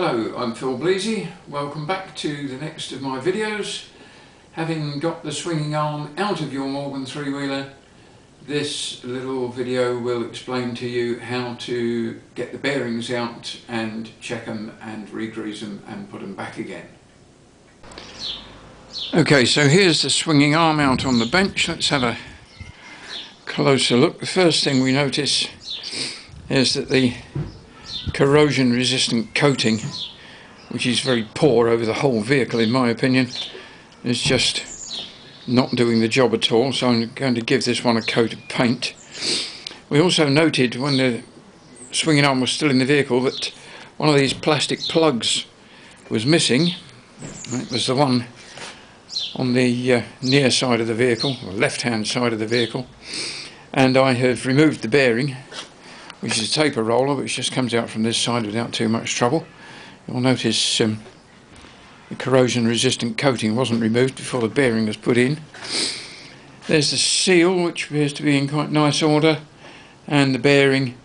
Hello, I'm Phil Bleasy. Welcome back to the next of my videos. Having got the swinging arm out of your Morgan three-wheeler, this little video will explain to you how to get the bearings out and check them and re-grease them and put them back again. Okay, so here's the swinging arm out on the bench. Let's have a closer look. The first thing we notice is that the corrosion resistant coating which is very poor over the whole vehicle in my opinion is just not doing the job at all. So I'm going to give this one a coat of paint. We also noted when the swinging arm was still in the vehicle that one of these plastic plugs was missing. It was the one on the uh, near side of the vehicle, or left hand side of the vehicle. And I have removed the bearing which is a taper roller which just comes out from this side without too much trouble. You'll notice um, the corrosion resistant coating wasn't removed before the bearing was put in. There's the seal which appears to be in quite nice order and the bearing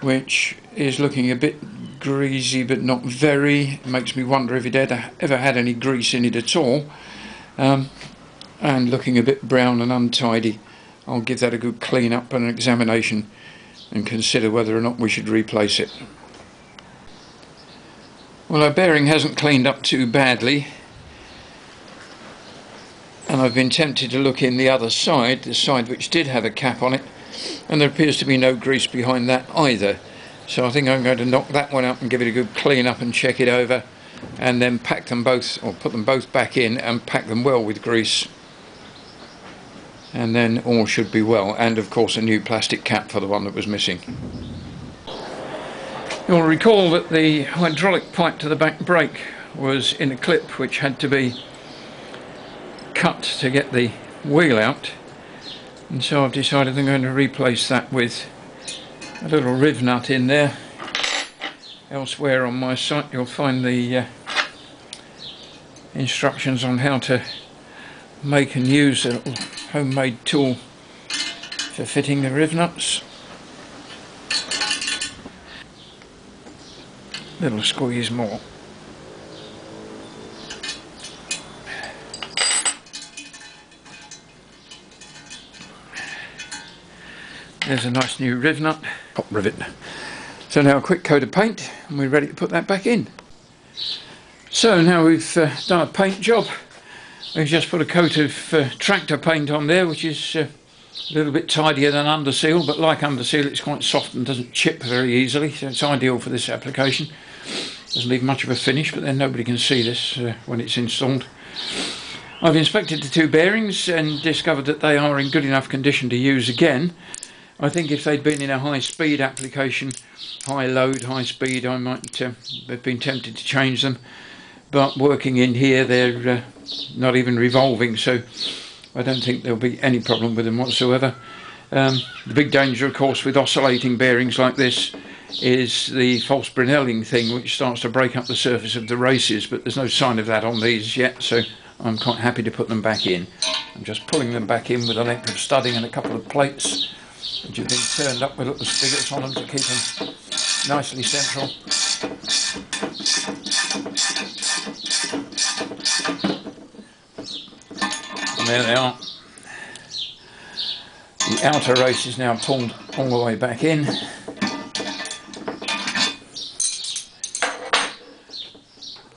which is looking a bit greasy but not very. It makes me wonder if it ever, ever had any grease in it at all. Um, and looking a bit brown and untidy. I'll give that a good clean up and an examination and consider whether or not we should replace it. Well our bearing hasn't cleaned up too badly and I've been tempted to look in the other side, the side which did have a cap on it and there appears to be no grease behind that either so I think I'm going to knock that one up and give it a good clean up and check it over and then pack them both or put them both back in and pack them well with grease and then all should be well. And of course a new plastic cap for the one that was missing. You'll recall that the hydraulic pipe to the back brake was in a clip which had to be cut to get the wheel out. And so I've decided I'm going to replace that with a little riv nut in there. Elsewhere on my site you'll find the uh, instructions on how to make and use a little homemade tool for fitting the riv nuts. Little squeeze more. There's a nice new riv nut, pop rivet. So now a quick coat of paint and we're ready to put that back in. So now we've uh, done a paint job We've just put a coat of uh, tractor paint on there, which is uh, a little bit tidier than underseal, but like underseal, it's quite soft and doesn't chip very easily, so it's ideal for this application. Doesn't leave much of a finish, but then nobody can see this uh, when it's installed. I've inspected the two bearings and discovered that they are in good enough condition to use again. I think if they'd been in a high speed application, high load, high speed, I might uh, have been tempted to change them but working in here they're uh, not even revolving so I don't think there'll be any problem with them whatsoever. Um, the big danger of course with oscillating bearings like this is the false Brinelling thing which starts to break up the surface of the races but there's no sign of that on these yet so I'm quite happy to put them back in. I'm just pulling them back in with a length of studding and a couple of plates which have been turned up with little spigots on them to keep them nicely central. There they are. The outer race is now pulled all the way back in.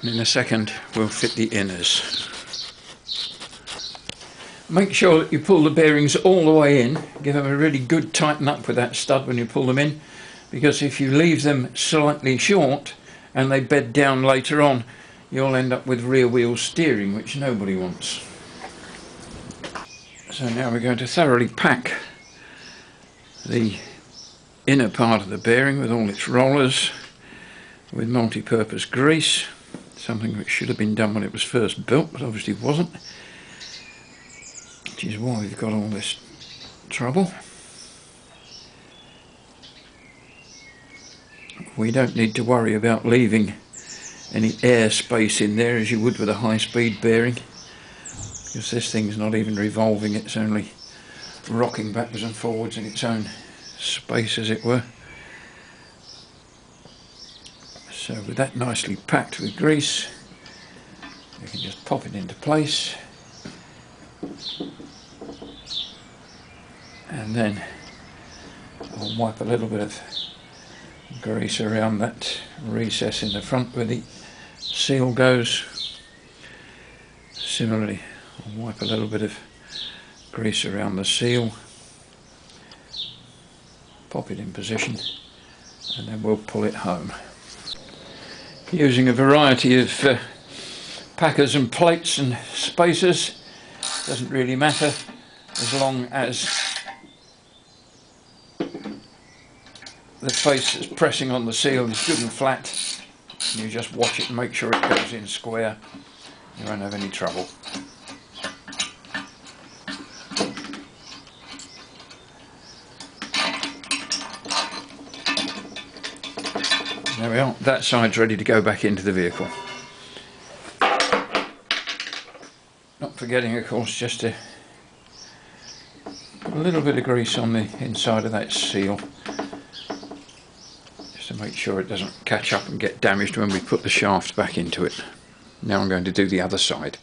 And in a second we'll fit the inners. Make sure that you pull the bearings all the way in, give them a really good tighten up with that stud when you pull them in because if you leave them slightly short and they bed down later on you'll end up with rear wheel steering which nobody wants. So now we're going to thoroughly pack the inner part of the bearing with all its rollers with multi-purpose grease, something which should have been done when it was first built but obviously wasn't, which is why we've got all this trouble. We don't need to worry about leaving any air space in there as you would with a high-speed bearing because this thing's not even revolving it's only rocking backwards and forwards in its own space as it were So with that nicely packed with grease, we can just pop it into place. And then I'll wipe a little bit of grease around that recess in the front where the seal goes. Similarly, I'll wipe a little bit of grease around the seal, pop it in position, and then we'll pull it home. Using a variety of uh, packers and plates and spacers, doesn't really matter as long as the face that's pressing on the seal is good and flat. You just watch it and make sure it goes in square. You won't have any trouble. There we are, that side's ready to go back into the vehicle. Not forgetting of course just to put a little bit of grease on the inside of that seal just to make sure it doesn't catch up and get damaged when we put the shaft back into it. Now I'm going to do the other side.